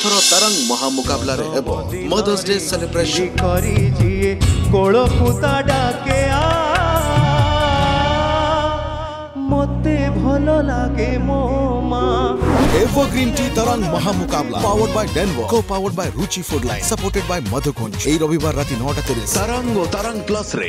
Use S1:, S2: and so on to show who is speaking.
S1: ଏଥର ତାରଙ୍ଗ ମହାମୁକାବଲାରେ ହେବ mother's day celebration
S2: କରି ଯିଏ କୋଳକୁ ତା ଡାକେ ଆ ମତେ ଭଲ ଲାଗେ ମୋ ମା।
S3: Evergreen tea Tarang মহামুকাবলা powered by Denvo co powered by Ruchi food line supported by Madhukunja এই রবিবার রাতে নটা তিরিশ
S1: তারঙ্গ ও তারঙ্গ প্ଲସ୍ ରେ